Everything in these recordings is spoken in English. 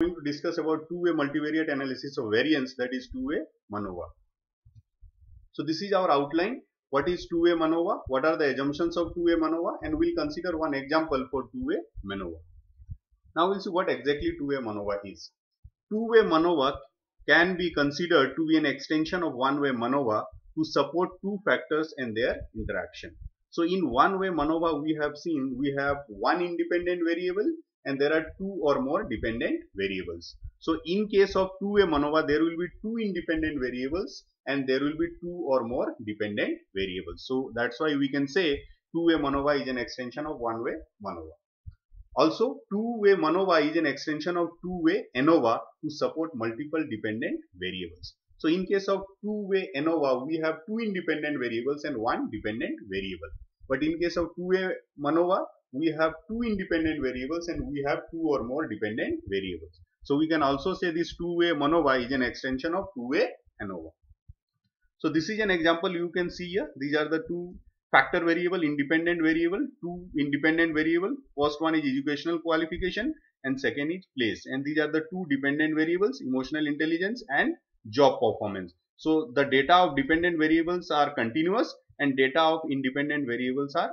going to discuss about two-way multivariate analysis of variance that is two-way MANOVA. So this is our outline. What is two-way MANOVA? What are the assumptions of two-way MANOVA? And we'll consider one example for two-way MANOVA. Now we'll see what exactly two-way MANOVA is. Two-way MANOVA can be considered to be an extension of one-way MANOVA to support two factors and their interaction. So in one-way MANOVA we have seen we have one independent variable and there are two or more dependent variables. So in case of two-way MANOVA there will be two independent variables and there will be two or more dependent variables. So that's why we can say two-way MANOVA is an extension of one-way MANOVA. Also two-way MANOVA is an extension of two-way ANOVA to support multiple dependent variables. So in case of two-way ANOVA we have two independent variables and one dependent variable. But in case of two-way MANOVA we have two independent variables and we have two or more dependent variables. So we can also say this two-way MANOVA is an extension of two-way ANOVA. So this is an example you can see here. These are the two factor variable, independent variable, two independent variable. First one is educational qualification and second is place. And these are the two dependent variables, emotional intelligence and job performance. So the data of dependent variables are continuous and data of independent variables are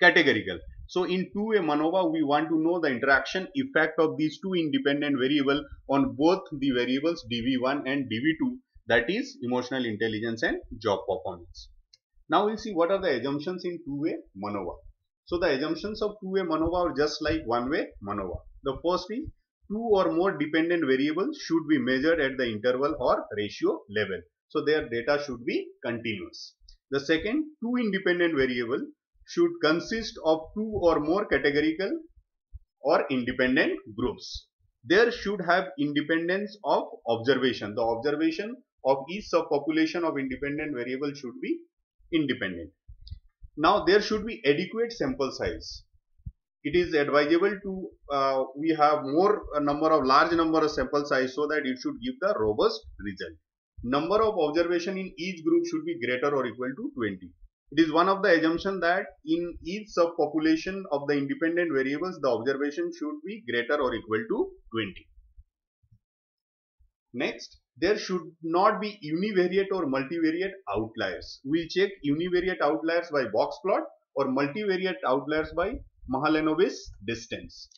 categorical. So in two-way MANOVA, we want to know the interaction effect of these two independent variable on both the variables dv1 and dv2 that is emotional intelligence and job performance. Now we'll see what are the assumptions in two-way MANOVA. So the assumptions of two-way MANOVA are just like one-way MANOVA. The first is two or more dependent variables should be measured at the interval or ratio level. So their data should be continuous. The second, two independent variable should consist of two or more categorical or independent groups. There should have independence of observation. The observation of each subpopulation of independent variable should be independent. Now there should be adequate sample size. It is advisable to uh, we have more number of large number of sample size so that it should give the robust result. Number of observation in each group should be greater or equal to 20. It is one of the assumption that in each subpopulation of the independent variables the observation should be greater or equal to 20. Next, there should not be univariate or multivariate outliers. We'll check univariate outliers by box plot or multivariate outliers by Mahalanobis distance.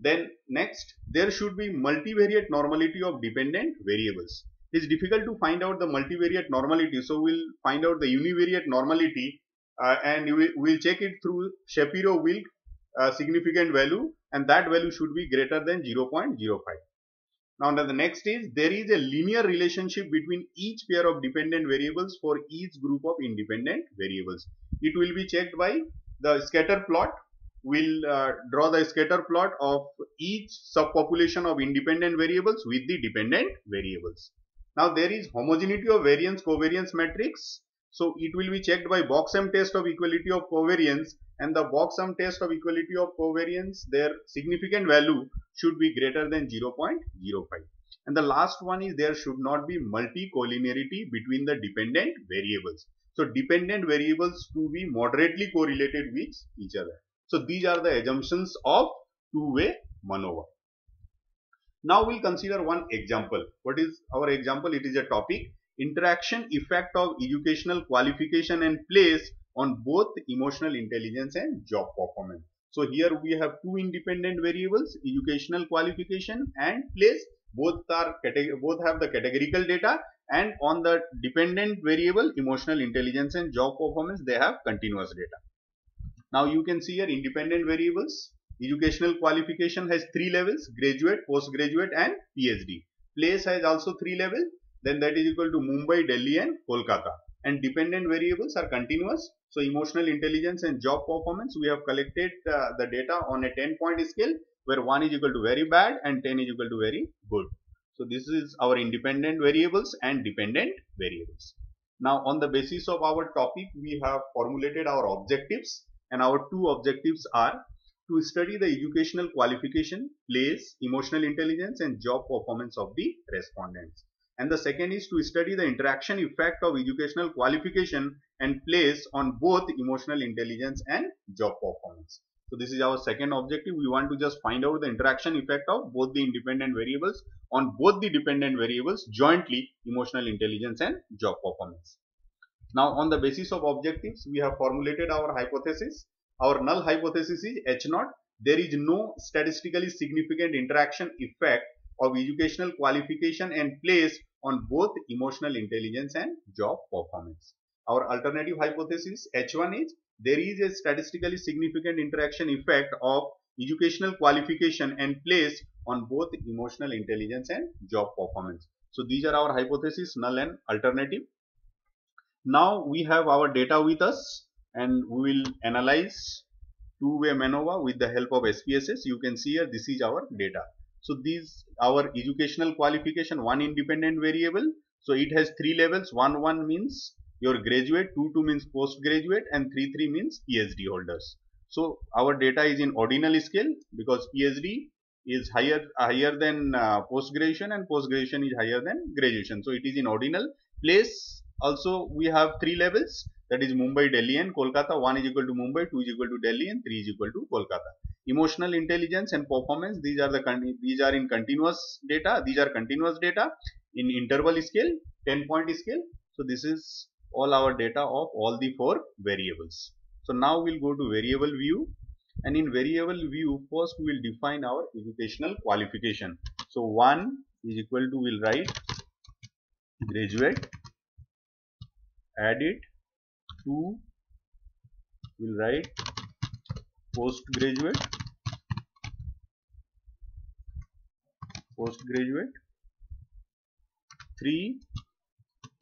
Then next, there should be multivariate normality of dependent variables. It is difficult to find out the multivariate normality, so we'll find out the univariate normality uh, and we'll check it through Shapiro-Wilk uh, significant value and that value should be greater than 0.05. Now the next is there is a linear relationship between each pair of dependent variables for each group of independent variables. It will be checked by the scatter plot. We'll uh, draw the scatter plot of each subpopulation of independent variables with the dependent variables. Now there is homogeneity of variance covariance matrix. So it will be checked by Box's M test of equality of covariance. And the Box's M test of equality of covariance their significant value should be greater than 0.05 and the last one is there should not be multi-collinearity between the dependent variables. So dependent variables to be moderately correlated with each other. So these are the assumptions of two-way MANOVA now we'll consider one example what is our example it is a topic interaction effect of educational qualification and place on both emotional intelligence and job performance. So here we have two independent variables, educational qualification and place. Both are both have the categorical data and on the dependent variable emotional intelligence and job performance they have continuous data. Now you can see here independent variables. Educational qualification has three levels graduate, postgraduate and PhD. Place has also three levels then that is equal to Mumbai, Delhi and Kolkata and dependent variables are continuous. So emotional intelligence and job performance we have collected uh, the data on a 10 point scale where 1 is equal to very bad and 10 is equal to very good. So this is our independent variables and dependent variables. Now on the basis of our topic we have formulated our objectives and our two objectives are to study the educational qualification, place, emotional intelligence and job performance of the respondents and the second is to study the interaction effect of educational qualification and place on both emotional intelligence and job performance. So this is our second objective. We want to just find out the interaction effect of both the independent variables on both the dependent variables jointly emotional intelligence and job performance. Now on the basis of objectives we have formulated our hypothesis. Our null hypothesis is H naught. There is no statistically significant interaction effect of educational qualification and place on both emotional intelligence and job performance. Our alternative hypothesis H1 is there is a statistically significant interaction effect of educational qualification and place on both emotional intelligence and job performance. So these are our hypotheses null and alternative. Now we have our data with us and we will analyze two-way MANOVA with the help of SPSS. You can see here this is our data. So these our educational qualification one independent variable. So it has three levels. One one means your graduate, 2 2 means postgraduate and 3 3 means PhD holders. So our data is in ordinal scale because PhD is higher higher than uh, post graduation and post graduation is higher than graduation. So it is in ordinal place. Also we have three levels that is Mumbai, Delhi and Kolkata. 1 is equal to Mumbai, 2 is equal to Delhi and 3 is equal to Kolkata. Emotional intelligence and performance these are the these are in continuous data. These are continuous data in interval scale, 10 point scale. So this is all our data of all the four variables. So now we'll go to variable view and in variable view first we will define our educational qualification. So 1 is equal to we'll write graduate add it 2 we'll write postgraduate postgraduate 3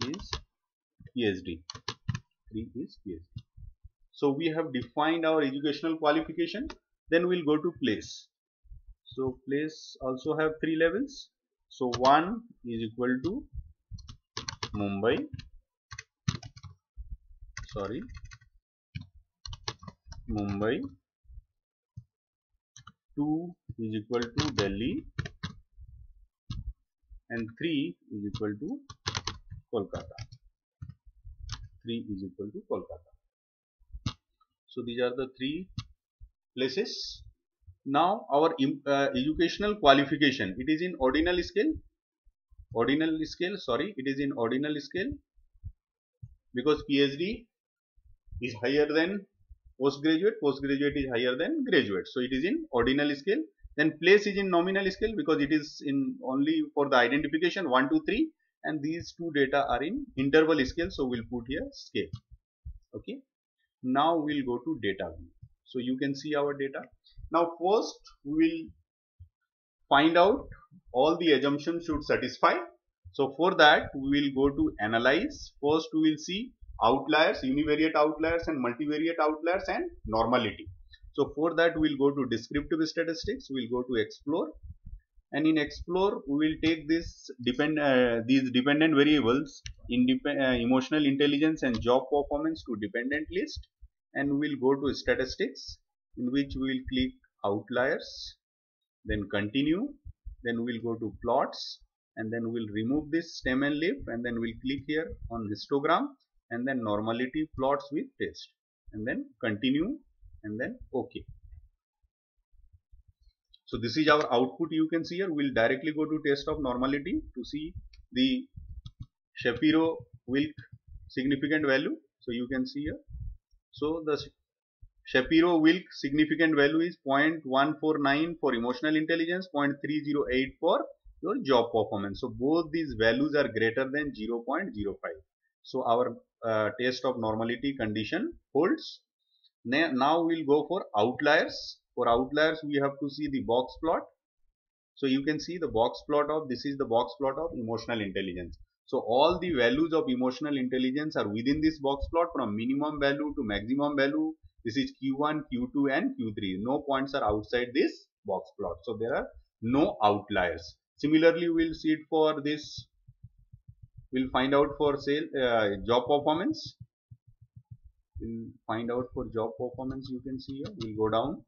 is PhD. 3 is PhD. So we have defined our educational qualification. Then we'll go to place. So place also have three levels. So 1 is equal to Mumbai. Sorry. Mumbai. 2 is equal to Delhi and 3 is equal to Kolkata. 3 is equal to Kolkata. So these are the three places. Now our uh, educational qualification, it is in ordinal scale. Ordinal scale, sorry, it is in ordinal scale because PhD is higher than postgraduate, postgraduate is higher than graduate. So it is in ordinal scale. Then place is in nominal scale because it is in only for the identification 1, 2, 3 and these two data are in interval scale. So we'll put here scale. Okay. Now we'll go to data view. So you can see our data. Now first we will find out all the assumptions should satisfy. So for that we will go to analyze. First we will see outliers univariate outliers and multivariate outliers and normality. So for that we will go to descriptive statistics we will go to explore. And in explore we will take this depend uh, these dependent variables uh, emotional intelligence and job performance to dependent list. And we will go to statistics in which we will click outliers then continue. Then we'll go to plots and then we'll remove this stem and leaf and then we'll click here on histogram and then normality plots with test and then continue and then ok so this is our output you can see here. We'll directly go to test of normality to see the Shapiro-Wilk significant value. So you can see here. So the Shapiro-Wilk significant value is 0.149 for emotional intelligence, 0.308 for your job performance. So both these values are greater than 0.05. So our uh, test of normality condition holds. Now we'll go for outliers. For outliers, we have to see the box plot. So you can see the box plot of this is the box plot of emotional intelligence. So all the values of emotional intelligence are within this box plot from minimum value to maximum value. This is Q1, Q2 and Q3. No points are outside this box plot. So there are no outliers. Similarly, we'll see it for this. We'll find out for sale uh, job performance. We'll find out for job performance. You can see here. We'll go down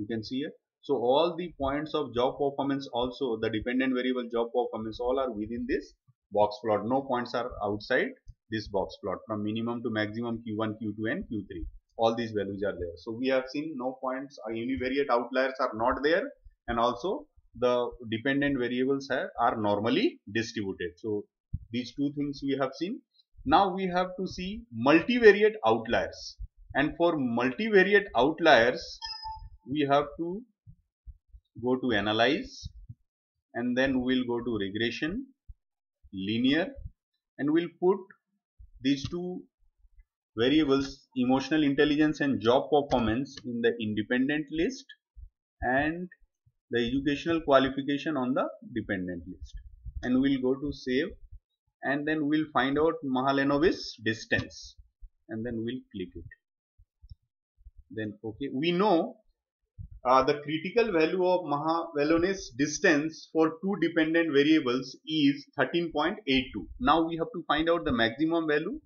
you can see here so all the points of job performance also the dependent variable job performance all are within this box plot no points are outside this box plot from minimum to maximum q1 q2 and q3 all these values are there so we have seen no points univariate outliers are not there and also the dependent variables have, are normally distributed. So these two things we have seen. Now we have to see multivariate outliers. And for multivariate outliers we have to go to analyze and then we'll go to regression linear and we'll put these two variables emotional intelligence and job performance in the independent list and the educational qualification on the dependent list. And we'll go to save and then we'll find out Mahalanobis distance and then we'll click it. Then okay we know uh, the critical value of Mahalanobis distance for two dependent variables is 13.82 now we have to find out the maximum value.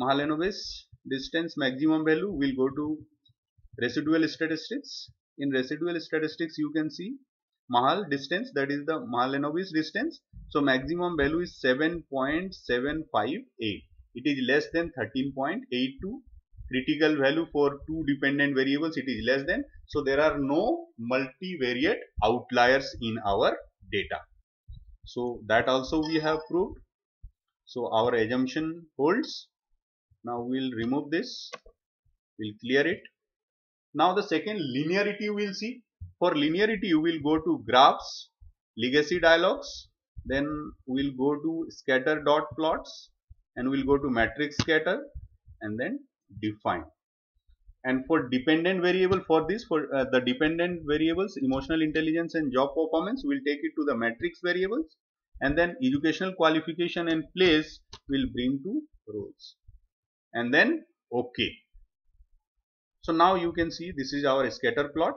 Mahalanobis distance maximum value We will go to residual statistics in residual statistics you can see Mahal distance that is the Mahalanobis distance. So maximum value is 7.758 it is less than 13.82 critical value for two dependent variables it is less than. So there are no multivariate outliers in our data. So that also we have proved. So our assumption holds. Now we'll remove this. We'll clear it now the second linearity you will see. For linearity you will go to graphs legacy dialogues then we'll go to scatter dot plots and we'll go to matrix scatter and then define. And for dependent variable for this for uh, the dependent variables emotional intelligence and job performance we'll take it to the matrix variables and then educational qualification and place will bring to rows and then ok so now you can see this is our scatter plot.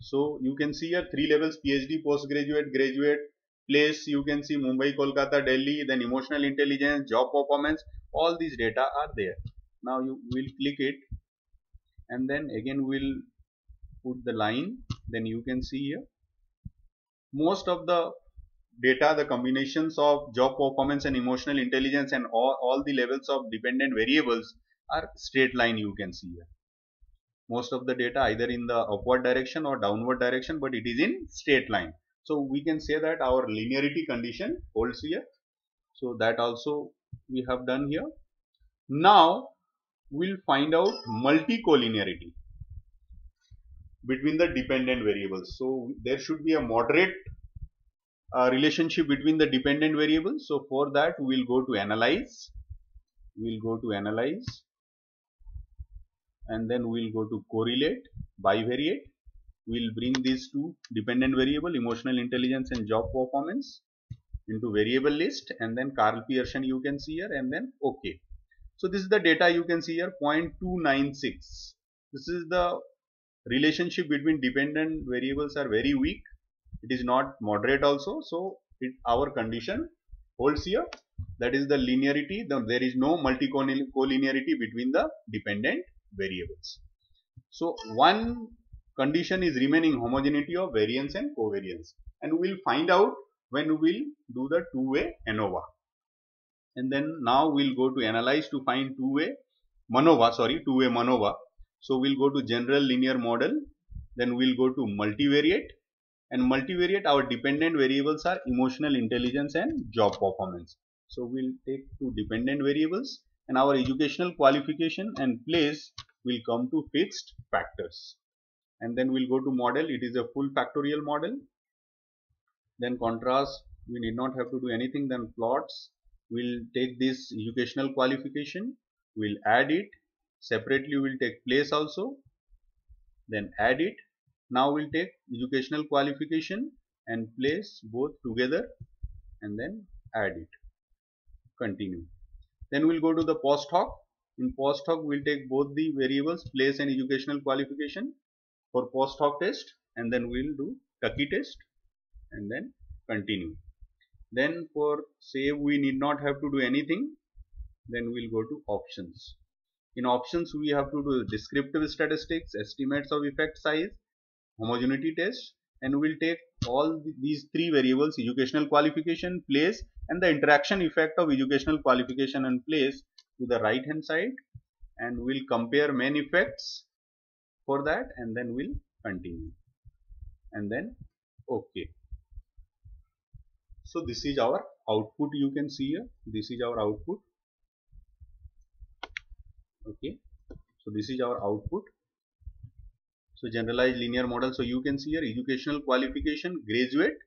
So you can see here three levels phd postgraduate graduate place. You can see mumbai kolkata delhi then emotional intelligence job performance. All these data are there. Now you will click it. And then again we'll put the line. Then you can see here. Most of the data the combinations of job performance and emotional intelligence and all, all the levels of dependent variables are straight line you can see here most of the data either in the upward direction or downward direction but it is in straight line. So we can say that our linearity condition holds here. So that also we have done here. Now we'll find out multicollinearity between the dependent variables. So there should be a moderate uh, relationship between the dependent variables. So for that we'll go to analyze, we'll go to analyze and then we'll go to correlate, bivariate. We'll bring these two dependent variable emotional intelligence and job performance into variable list and then Karl Pearson you can see here and then OK. So this is the data you can see here 0.296. This is the relationship between dependent variables are very weak. It is not moderate also. So it, our condition holds here. That is the linearity. The, there is no multicollinearity between the dependent variables. So one condition is remaining homogeneity of variance and covariance. And we will find out when we will do the two-way ANOVA. And then now we'll go to analyze to find two-way MANOVA sorry two-way MANOVA so we'll go to general linear model. Then we'll go to multivariate. And multivariate our dependent variables are emotional intelligence and job performance. So we'll take two dependent variables and our educational qualification and place will come to fixed factors. And then we'll go to model. It is a full factorial model. Then contrast we need not have to do anything. Then plots we'll take this educational qualification we'll add it. Separately we'll take place also then add it. Now we'll take educational qualification and place both together and then add it. Continue then we'll go to the post hoc in post hoc we'll take both the variables place and educational qualification for post hoc test and then we'll do Tukey test and then continue. Then for save we need not have to do anything then we'll go to options. In options we have to do descriptive statistics estimates of effect size homogeneity test and we'll take all these three variables educational qualification place and the interaction effect of educational qualification and place to the right hand side. And we'll compare main effects for that and then we'll continue. And then okay. So this is our output you can see here. This is our output. Okay. So this is our output. So generalized linear model. So you can see here educational qualification graduate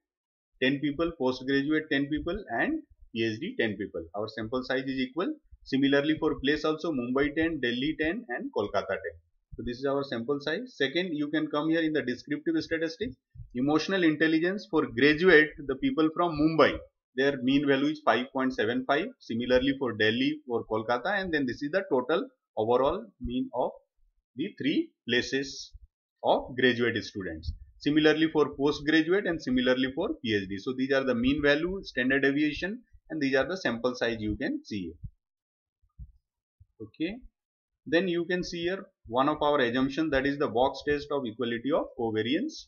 10 people postgraduate 10 people and phd 10 people. Our sample size is equal. Similarly for place also mumbai 10 delhi 10 and kolkata 10 so this is our sample size. Second you can come here in the descriptive statistics. Emotional intelligence for graduate the people from mumbai their mean value is 5.75 similarly for delhi for kolkata and then this is the total overall mean of the three places of graduate students similarly for postgraduate and similarly for phd so these are the mean value standard deviation and these are the sample size you can see okay. Then you can see here one of our assumption that is the box test of equality of covariance.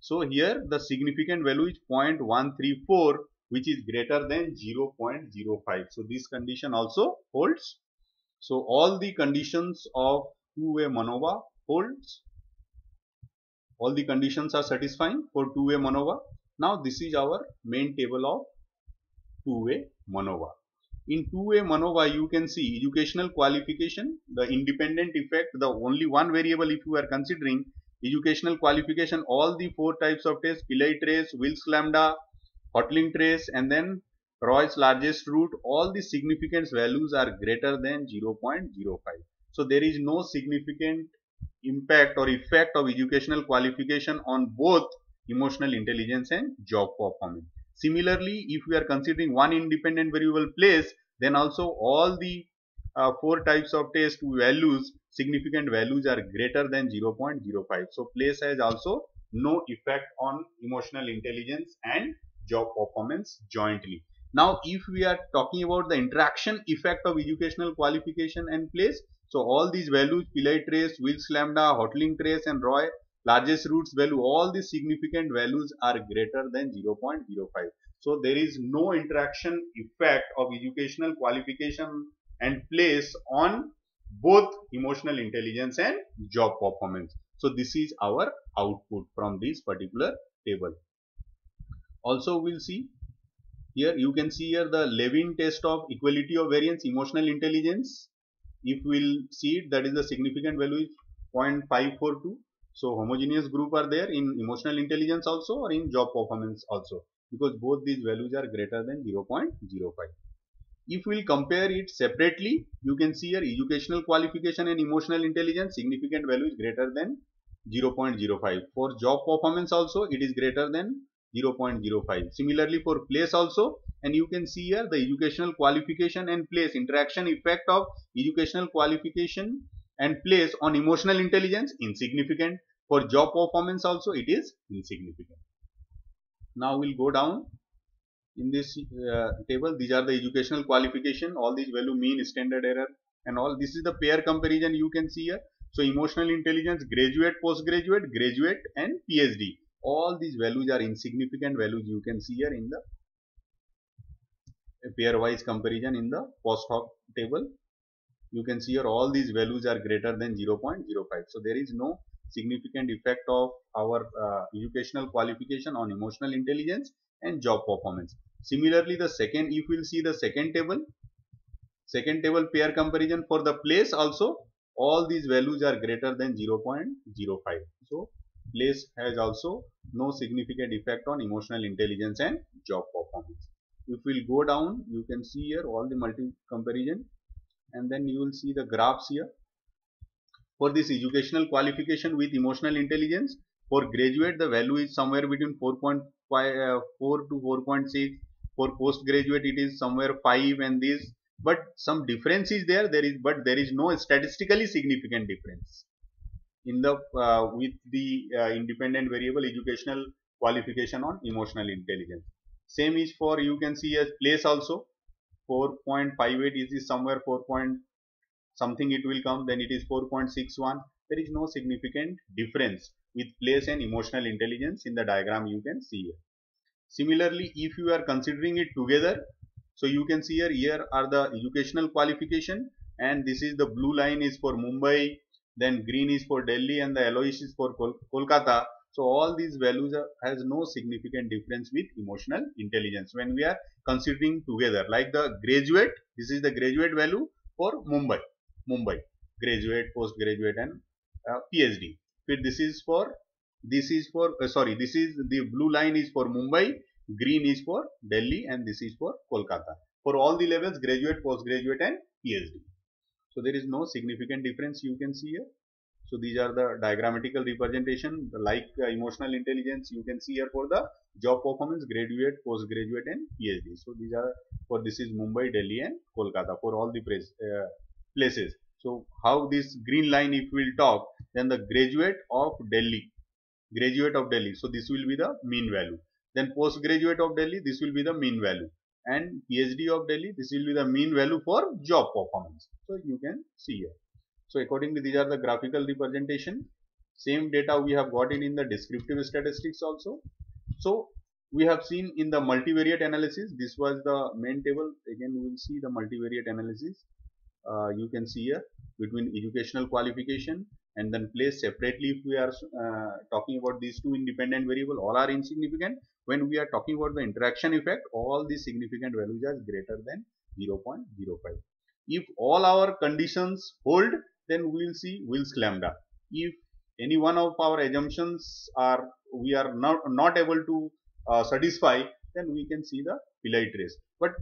So here the significant value is 0.134 which is greater than 0.05 so this condition also holds. So all the conditions of two-way MANOVA holds all the conditions are satisfying for two-way MANOVA now this is our main table of two-way MANOVA in two-way MANOVA you can see educational qualification the independent effect the only one variable if you are considering educational qualification all the four types of tests Pillai trace Wilks lambda Hotelling trace and then Roy's largest root all the significance values are greater than 0.05 so there is no significant impact or effect of educational qualification on both emotional intelligence and job performance. Similarly if we are considering one independent variable place then also all the uh, four types of test values significant values are greater than 0.05 so place has also no effect on emotional intelligence and job performance jointly. Now if we are talking about the interaction effect of educational qualification and place so all these values Pillai trace, Wilks lambda, Hotelling trace and Roy largest roots value all these significant values are greater than 0.05 so there is no interaction effect of educational qualification and place on both emotional intelligence and job performance. So this is our output from this particular table. Also we'll see here you can see here the Levene test of equality of variance emotional intelligence if we'll see it that is the significant value is 0.542 so homogeneous group are there in emotional intelligence also or in job performance also. Because both these values are greater than 0.05 if we'll compare it separately you can see here educational qualification and emotional intelligence significant value is greater than 0.05 for job performance also it is greater than 0.05 similarly for place also and you can see here the educational qualification and place interaction effect of educational qualification and place on emotional intelligence insignificant. For job performance also it is insignificant. Now we'll go down in this uh, table. These are the educational qualification. All these value mean standard error and all. This is the pair comparison you can see here. So emotional intelligence graduate postgraduate graduate and phd all these values are insignificant values you can see here in the pairwise comparison in the post hoc table. You can see here all these values are greater than 0.05 so there is no significant effect of our uh, educational qualification on emotional intelligence and job performance. Similarly the second if we'll see the second table second table pair comparison for the place also all these values are greater than 0.05 so place has also no significant effect on emotional intelligence and job performance. If we'll go down, you can see here all the multi comparison and then you will see the graphs here. For this educational qualification with emotional intelligence, for graduate the value is somewhere between 4.5 uh, 4 to 4.6 for postgraduate it is somewhere 5 and this but some difference is there there is but there is no statistically significant difference in the uh, with the uh, independent variable educational qualification on emotional intelligence. Same is for you can see as place also. 4.58 is, is somewhere 4 point something it will come then it is 4.61 there is no significant difference with place and emotional intelligence in the diagram you can see here. Similarly if you are considering it together so you can see here here are the educational qualification and this is the blue line is for Mumbai then green is for Delhi and the yellowish is for Kol Kolkata. So all these values are, has no significant difference with emotional intelligence when we are considering together. Like the graduate this is the graduate value for Mumbai Mumbai graduate postgraduate and uh, PhD this is for this is for uh, sorry this is the blue line is for Mumbai green is for Delhi and this is for Kolkata. For all the levels graduate postgraduate and PhD so there is no significant difference you can see here. So these are the diagrammatical representation like uh, emotional intelligence you can see here for the job performance graduate postgraduate and phd so these are for this is mumbai delhi and kolkata for all the place, uh, places. So how this green line if we will talk then the graduate of delhi graduate of delhi. So this will be the mean value. Then postgraduate of delhi this will be the mean value and phd of delhi this will be the mean value for job performance so you can see here so accordingly, these are the graphical representation. Same data we have got in, in the descriptive statistics also. So we have seen in the multivariate analysis, this was the main table. Again, we will see the multivariate analysis. Uh, you can see here between educational qualification and then place separately if we are uh, talking about these two independent variable all are insignificant when we are talking about the interaction effect all the significant values are greater than 0.05 if all our conditions hold then we will see Wilks lambda. If any one of our assumptions are we are not, not able to uh, satisfy, then we can see the Pillai trace. But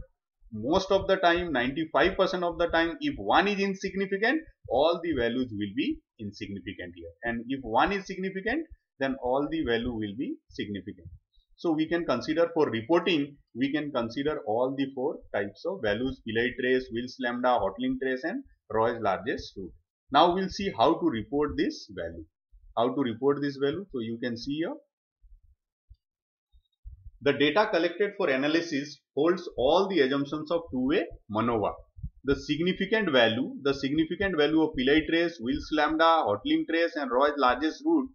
most of the time, 95% of the time, if one is insignificant, all the values will be insignificant here. And if one is significant, then all the value will be significant. So we can consider for reporting, we can consider all the four types of values, Pillai trace, Wilks lambda, Hotelling trace and Roy's largest root. Now we'll see how to report this value. How to report this value. So you can see here. The data collected for analysis holds all the assumptions of two-way MANOVA. The significant value, the significant value of Pillai trace, Wilks lambda, Hotelling trace and Roy's largest root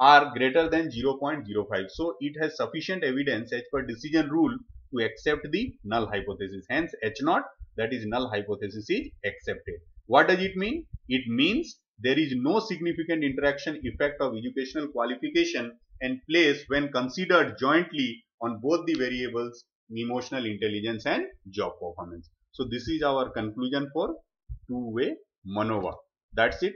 are greater than 0.05. So it has sufficient evidence as per decision rule to accept the null hypothesis. Hence H0 that is null hypothesis is accepted. What does it mean? It means there is no significant interaction effect of educational qualification and place when considered jointly on both the variables emotional intelligence and job performance. So this is our conclusion for two-way MANOVA. That's it.